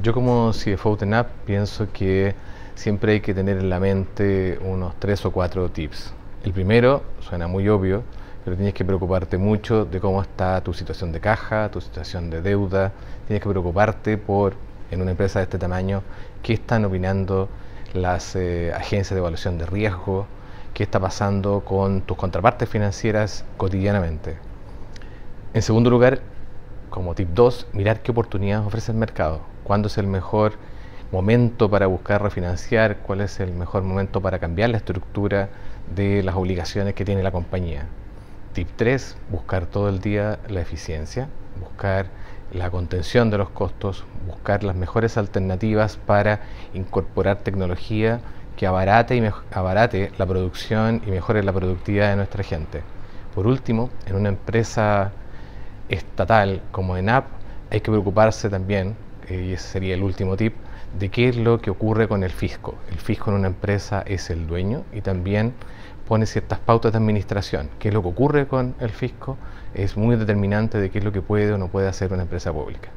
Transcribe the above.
Yo como CFO de NAP pienso que siempre hay que tener en la mente unos tres o cuatro tips. El primero, suena muy obvio, pero tienes que preocuparte mucho de cómo está tu situación de caja, tu situación de deuda, tienes que preocuparte por, en una empresa de este tamaño, qué están opinando las eh, agencias de evaluación de riesgo, qué está pasando con tus contrapartes financieras cotidianamente. En segundo lugar, como tip 2, mirar qué oportunidades ofrece el mercado cuándo es el mejor momento para buscar refinanciar, cuál es el mejor momento para cambiar la estructura de las obligaciones que tiene la compañía. Tip 3, buscar todo el día la eficiencia, buscar la contención de los costos, buscar las mejores alternativas para incorporar tecnología que abarate, y abarate la producción y mejore la productividad de nuestra gente. Por último, en una empresa estatal como ENAP hay que preocuparse también y ese sería el último tip, de qué es lo que ocurre con el fisco. El fisco en una empresa es el dueño y también pone ciertas pautas de administración. ¿Qué es lo que ocurre con el fisco? Es muy determinante de qué es lo que puede o no puede hacer una empresa pública.